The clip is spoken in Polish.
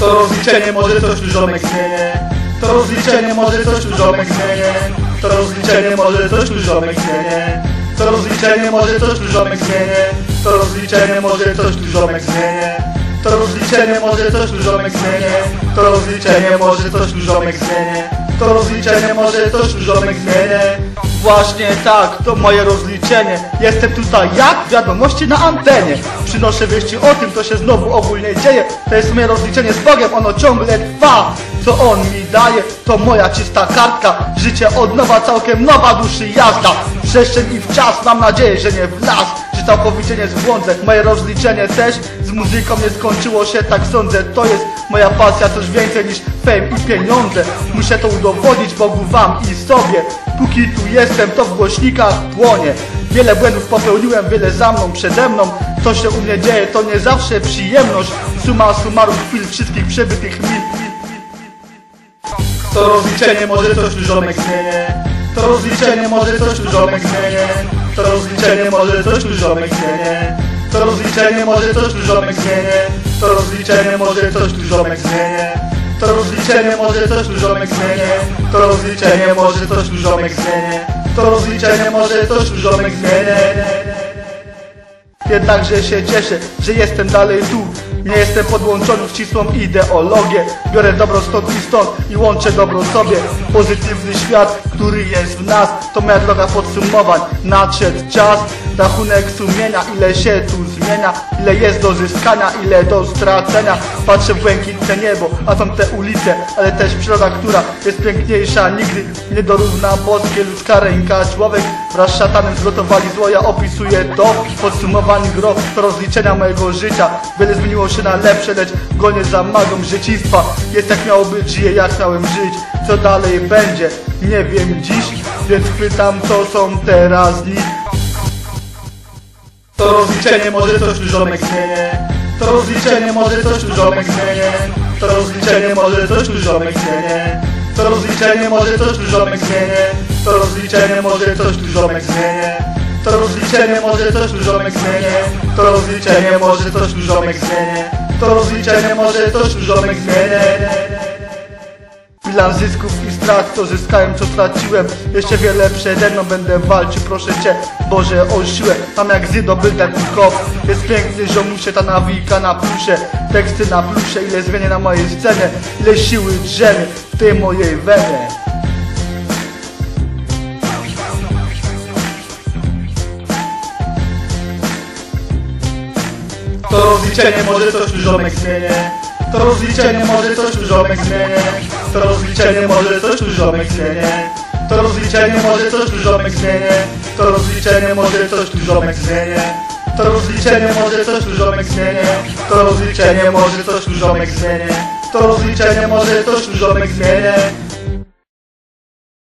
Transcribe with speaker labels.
Speaker 1: To rozliczenie może coś różomek zmienię. To rozliczenie może coś różomek zmienię. To rozliczenie może coś różomek zmienię. To rozliczenie może coś różomek zmienię. To rozliczenie może coś różomek zmienię. To rozliczenie może coś różomek zmienię. To rozliczenie może coś różomek zmienię To rozliczenie może coś różomek zmienię. Właśnie tak, to moje rozliczenie. Jestem tutaj jak wiadomości na antenie. Przynoszę wieści o tym, co się znowu ogólnie dzieje. To jest moje rozliczenie z Bogiem, ono ciągle trwa. Co On mi daje, to moja czysta kartka. Życie od nowa, całkiem nowa duszy jazda. Przestrzeń i w czas, mam nadzieję, że nie w las całkowicie nie zbłądzę Moje rozliczenie też z muzyką nie skończyło się, tak sądzę. To jest moja pasja, coś więcej niż fame i pieniądze. Muszę to udowodnić Bogu, wam i sobie. Póki tu jestem, to w głośnikach płonie. Wiele błędów popełniłem, wiele za mną, przede mną. Co się u mnie dzieje, to nie zawsze przyjemność. Suma summarum chwil wszystkich przebytych mil To rozliczenie może coś różomek zmienię To rozliczenie może coś różomek zmienię. To rozliczenie może coś różomek zmienię. To rozliczenie może coś różomek zmienię. To rozliczenie może coś różomek zmienię. To rozliczenie może coś różomek zmienię. To rozliczenie może coś różomek zmienię. To rozliczenie może coś różomek zmienię Jednakże się cieszę, że jestem dalej tu. Nie jestem podłączony w ścisłą ideologię. Biorę dobro stąd i stąd i łączę dobro sobie. Pozytywny świat, który jest w nas To moja droga podsumowań. Nadszedł czas, rachunek sumienia. Ile się tu zmienia, ile jest do zyskania Ile do stracenia. Patrzę w błękitne niebo, a są te ulice Ale też przyroda, która jest piękniejsza. Nigdy nie dorówna boskie ludzka ręka. Człowiek wraz z szatanem zgotowali zło. Ja opisuję to, podsumowań gro To rozliczenia mojego życia. Wiele zmieniło się na lepsze, lecz gonię za magą życistwa Jest jak miało być, żyję jak miałem żyć. Co dalej będzie, nie wiem dziś Więc pytam, co są teraz dni. To rozliczenie może coś różomek zmienię. To rozliczenie może coś różomek zmienię. To rozliczenie może coś różomek zmienię. To rozliczenie może coś różomek zmienię. To rozliczenie może coś różomek zmienię To rozliczenie może coś różomek zmienię. To rozliczenie może coś różomek zmienię. To rozliczenie może coś różomek zmienię. Bilans zysków i strat, to zyskałem, co straciłem. Jeszcze wiele przede mną będę walczył, proszę Cię Boże o siłę. Mam jak zdobyte kow Jest piękny ziomusie, ta nawika na plusze Teksty na plusze, ile zmienię na mojej scenie Ile siły drzemy w tej mojej wenie rozliczenie może coś różomek zmienię. To rozliczenie może coś różomek zmienię. To rozliczenie może coś różomek zmienię. To rozliczenie może coś różomek zmienię. To rozliczenie może coś różomek zmienię. To rozliczenie może coś różomek zmienię. To rozliczenie może coś różomek zmienię. To rozliczenie może coś różomek zmienię